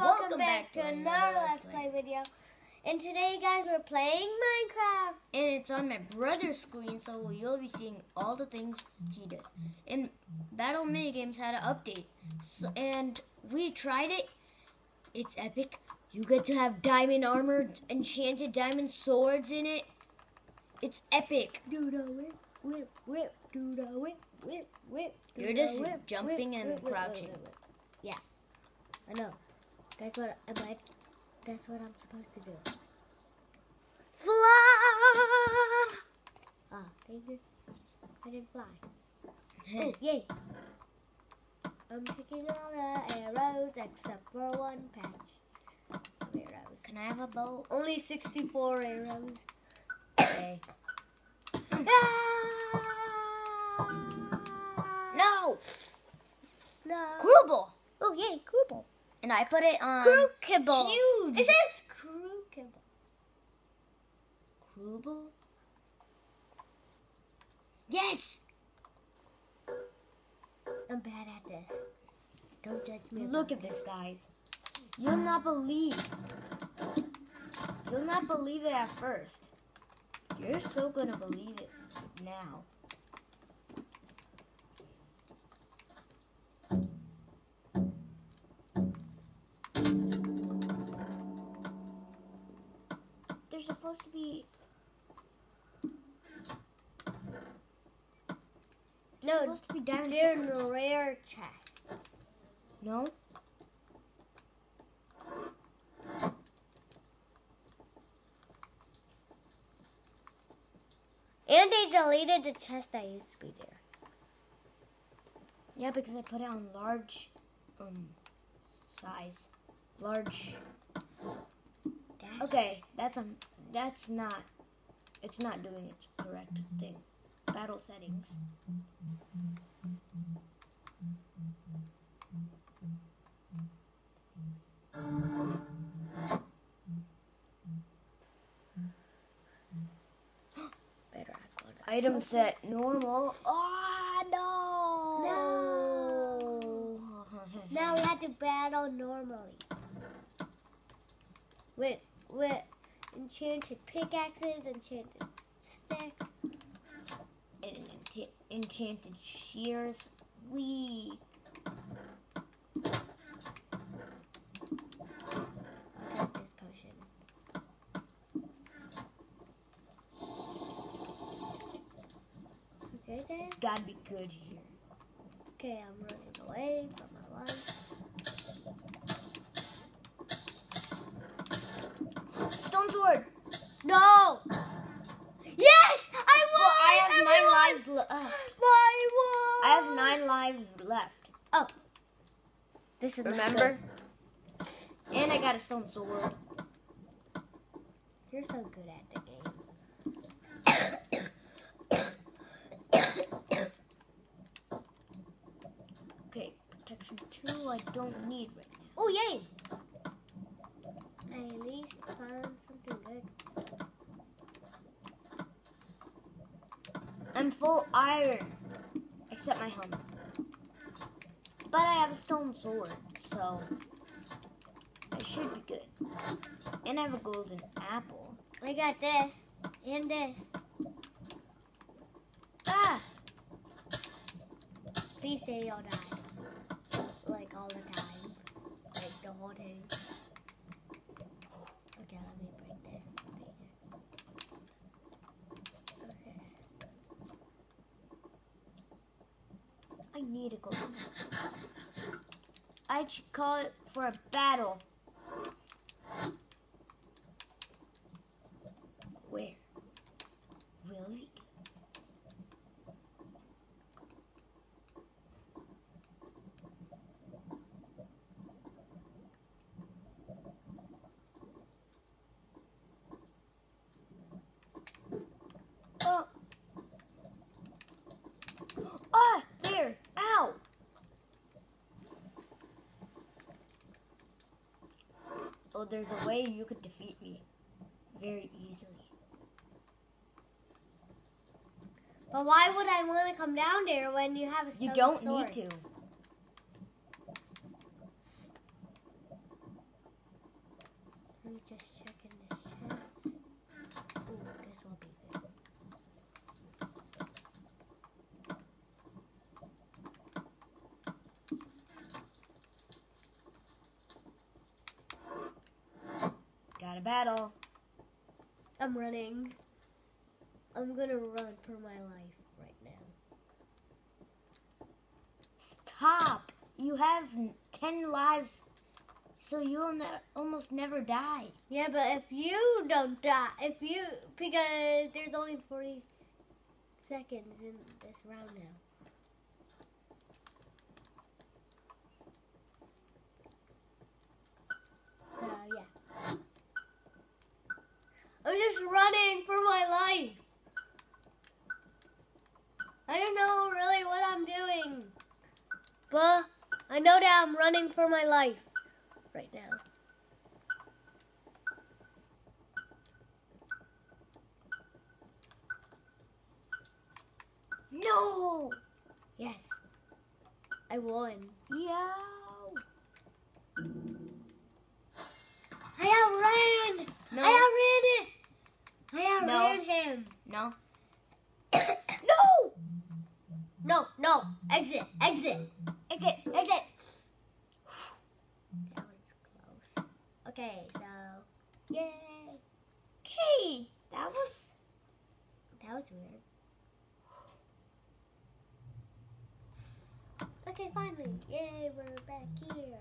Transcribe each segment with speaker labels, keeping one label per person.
Speaker 1: and welcome, back, to another Let's Play video. And today, guys, we're playing Minecraft.
Speaker 2: And it's on my brother's screen, so you'll be seeing all the things he does. And Battle Minigames had an update, so, and we tried it. It's epic. You get to have diamond armor, enchanted diamond swords in it. It's epic.
Speaker 1: Do the whip, whip, whip, do the whip, whip, whip.
Speaker 2: You're just
Speaker 1: whip,
Speaker 2: jumping
Speaker 1: whip,
Speaker 2: and
Speaker 1: whip,
Speaker 2: crouching.
Speaker 1: Yeah, I know. That's what I might. That's what I'm supposed to do. Fly! Ah, thank you. I didn't fly. Oh, yay! I'm picking all the arrows except for one patch of arrows.
Speaker 2: Can I have a bow?
Speaker 1: Only 64 arrows.
Speaker 2: Okay.
Speaker 1: Ah!
Speaker 2: No!
Speaker 1: No.
Speaker 2: Crewball!
Speaker 1: Oh, yay, Kruble.
Speaker 2: And I put it on.
Speaker 1: Crew kibble.
Speaker 2: Huge.
Speaker 1: It says crew kibble.
Speaker 2: Yes!
Speaker 1: I'm bad at this. Don't judge me.
Speaker 2: Look at this, guys. You'll not believe. You'll not believe it at first. You're so gonna believe it now. There's supposed to be.
Speaker 1: No,
Speaker 2: supposed to be diamond
Speaker 1: they're
Speaker 2: swords.
Speaker 1: rare chests.
Speaker 2: No?
Speaker 1: And they deleted the chest that used to be there.
Speaker 2: Yeah, because I put it on large um size. Large Okay, that's a, that's not it's not doing its correct thing. Battle settings.
Speaker 1: Better act on it.
Speaker 2: Item set normal. Oh no.
Speaker 1: Now we have to battle normally. With enchanted pickaxes, enchanted sticks.
Speaker 2: And encha- enchanted shears. We
Speaker 1: I'll this potion. Okay then.
Speaker 2: gotta be good here.
Speaker 1: Okay, I'm running away from my life.
Speaker 2: Stone sword.
Speaker 1: No! Yes! I won!
Speaker 2: Well, I have nine lives left.
Speaker 1: I won!
Speaker 2: I have nine lives left.
Speaker 1: Oh. This is not
Speaker 2: Remember? And I got a stone sword.
Speaker 1: You're so good at the game.
Speaker 2: Okay, protection two I don't need right now.
Speaker 1: Oh, yay! I at least found something good.
Speaker 2: I'm full iron, except my helmet. But I have a stone sword, so I should be good. And I have a golden apple.
Speaker 1: I got this and this.
Speaker 2: Ah!
Speaker 1: Please say you'll die. Like all the time. Like the whole thing. Okay, let me break this. Okay. Okay.
Speaker 2: I need golden apple. I should call it for a battle. Where? Really? Oh. Ah, there. Ow. Oh, there's a way you could defeat me very easily.
Speaker 1: But why would I want to come down there when you have a
Speaker 2: You don't
Speaker 1: sword?
Speaker 2: need to.
Speaker 1: just checking this chest. Ooh, this will be good.
Speaker 2: Battle.
Speaker 1: I'm running. I'm gonna run for my life right now.
Speaker 2: Stop. You have 10 lives, so you'll ne- almost never die.
Speaker 1: Yeah, but if you don't die, if you because there's only 40 seconds in this round now. So yeah, Running for my life. I don't know really what I'm doing, but I know that I'm running for my life right now.
Speaker 2: No!
Speaker 1: Yes, I won.
Speaker 2: Yo!
Speaker 1: I outran!
Speaker 2: No.
Speaker 1: I outran it! I
Speaker 2: No.
Speaker 1: outran him.
Speaker 2: No.
Speaker 1: no! No, no. Exit, exit.
Speaker 2: Exit! Exit!
Speaker 1: That was close. Okay, so. Yay!
Speaker 2: Okay, that was.
Speaker 1: That was weird. Okay, finally. Yay, we're back here.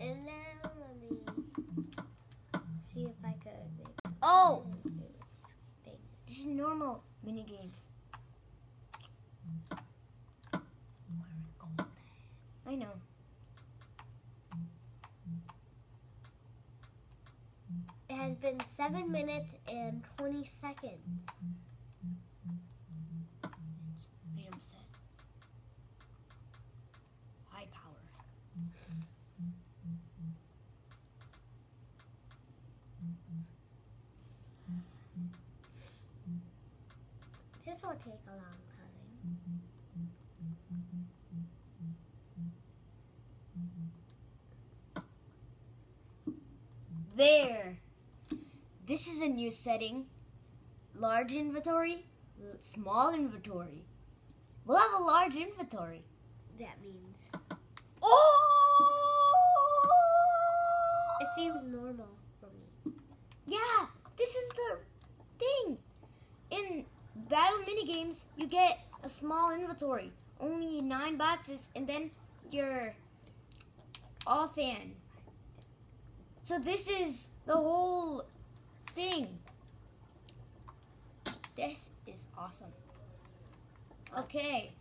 Speaker 1: And now let me see if I could make. Oh!
Speaker 2: This is normal mini games. I know.
Speaker 1: It has been 7 minutes and 20 seconds.
Speaker 2: High power.
Speaker 1: This will take a long time.
Speaker 2: There. This is a new setting. Large inventory, small inventory. We'll have a large inventory.
Speaker 1: That means
Speaker 2: Oh!
Speaker 1: it seems normal for me.
Speaker 2: Yeah, this is the thing. In battle minigames, you get a small inventory, only nine boxes, and then your offhand. So this is the whole thing. This is awesome. Okay.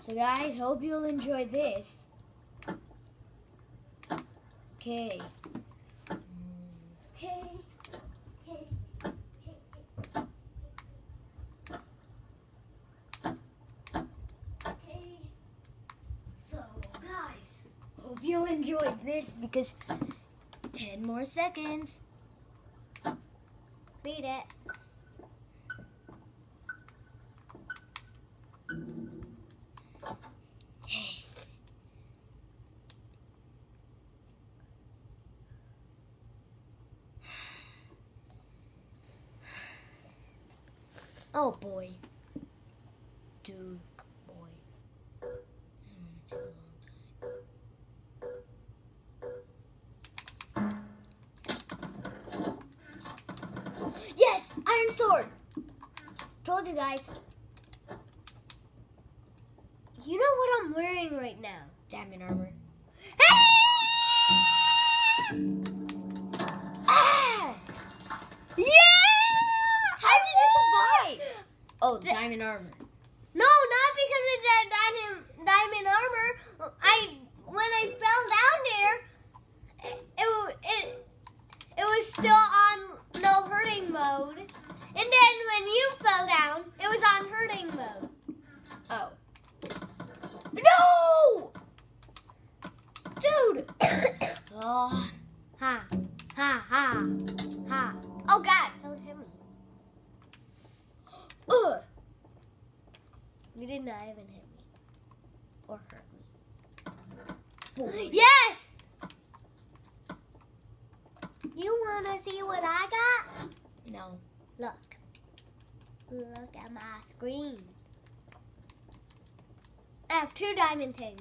Speaker 2: So guys, hope you'll enjoy this. Okay. Okay. Hope you enjoyed this because 10 more seconds.
Speaker 1: Beat it.
Speaker 2: Oh boy. Dude, boy. This is gonna take a long time. Yes! Iron sword! Told you guys.
Speaker 1: You know what I'm wearing right now?
Speaker 2: Diamond armor.
Speaker 1: Ah!
Speaker 2: Yeah! How did you survive? Oh,
Speaker 1: The-
Speaker 2: diamond armor.
Speaker 1: No, not because it's a diamond diamond armor. I when I fell down there, it it it, was still on no hurting mode, and then when you fell down, was on hurting mode.
Speaker 2: Oh. No! Dude! oh.
Speaker 1: Ha ha ha ha. Oh God! Someone hit me. You did not even hit me. Or hurt me.
Speaker 2: Boy.
Speaker 1: Yes! You wanna see what I got?
Speaker 2: No.
Speaker 1: Look. My screen. I have two diamond things,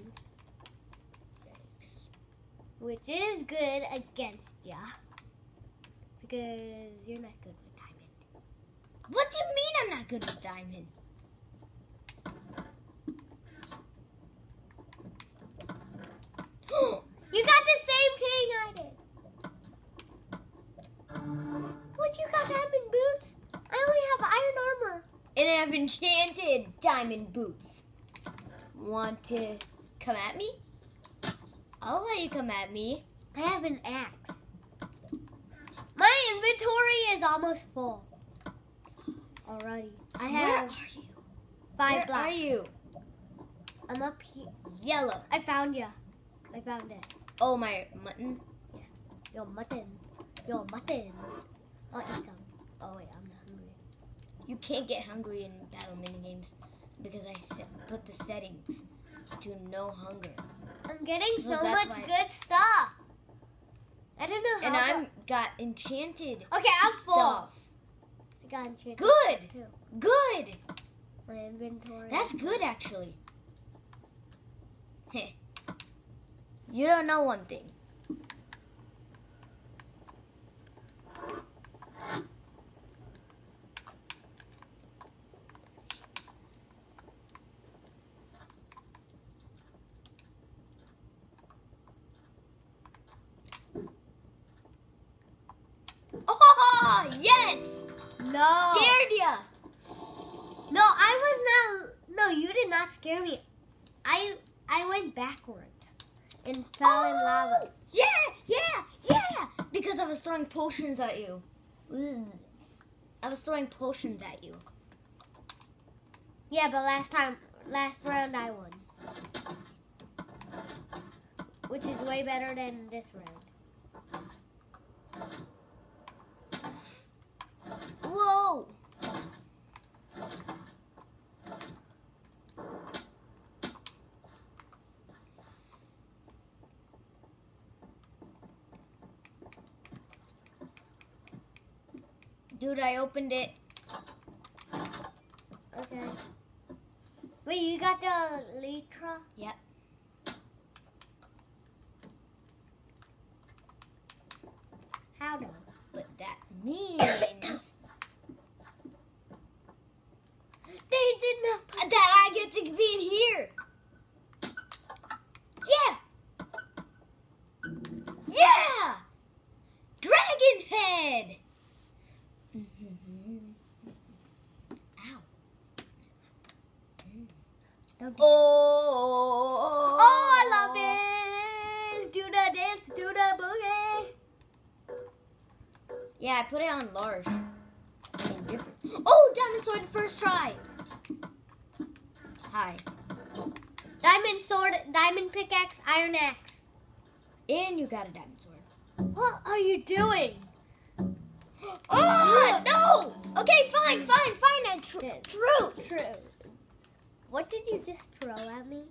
Speaker 2: Yikes.
Speaker 1: which is good against ya. Because you're not good with diamond.
Speaker 2: What do you mean I'm not good with diamond?
Speaker 1: You got the same thing I did. What, you got diamond boots? I only have iron
Speaker 2: I have enchanted diamond boots. Want to come at me? I'll let you come at me.
Speaker 1: I have an axe. My inventory is almost full. Alrighty. I
Speaker 2: Where
Speaker 1: have
Speaker 2: are you?
Speaker 1: five
Speaker 2: Where
Speaker 1: blocks.
Speaker 2: are you?
Speaker 1: I'm up here.
Speaker 2: Yellow.
Speaker 1: I found you. I found it.
Speaker 2: Oh, my mutton.
Speaker 1: Yeah. Your mutton. Your mutton. I'll eat some. Oh, wait, I'm not.
Speaker 2: You can't get hungry in battle minigames because I set, put the settings to no hunger.
Speaker 1: I'm getting
Speaker 2: So
Speaker 1: so much
Speaker 2: why-
Speaker 1: good stuff. I don't know how.
Speaker 2: And
Speaker 1: I
Speaker 2: I'm got enchanted
Speaker 1: okay. I'm full.
Speaker 2: stuff.
Speaker 1: I got enchanted
Speaker 2: Good. Good.
Speaker 1: My inventory.
Speaker 2: That's good, actually. Heh. You don't know one thing.
Speaker 1: I I went backwards and fell in lava.
Speaker 2: Oh, Yeah, yeah, yeah! Because I was throwing potions at you. Mm. I was throwing potions at you.
Speaker 1: Yeah, but last time, last round, I won, which is way better than this round.
Speaker 2: Whoa! Dude, I opened it.
Speaker 1: Okay. Wait, you got the Elytra?
Speaker 2: Yep.
Speaker 1: How do?
Speaker 2: But that means
Speaker 1: They did not. Put
Speaker 2: that I get to be in here. Yeah. Yeah. Dragon head. Ow.
Speaker 1: Don't-
Speaker 2: Oh.
Speaker 1: Oh, I love this. Do the dance, do the boogie.
Speaker 2: Yeah, I put it on large. I mean, different. Oh, diamond sword first try. Hi.
Speaker 1: Diamond sword, diamond pickaxe, iron axe.
Speaker 2: And you got a diamond sword.
Speaker 1: What are you doing?
Speaker 2: Oh, no! Okay, fine, fine, fine. I tr- truce.
Speaker 1: True. What did you just throw at me?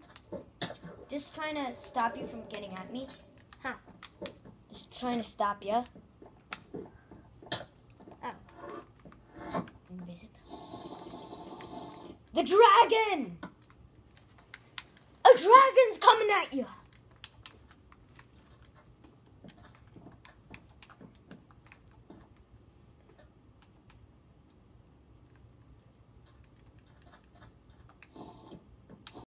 Speaker 2: Just trying to stop you from getting at me.
Speaker 1: Huh.
Speaker 2: Just trying to stop you.
Speaker 1: Oh.
Speaker 2: Invisible. The dragon! A dragon's coming at you!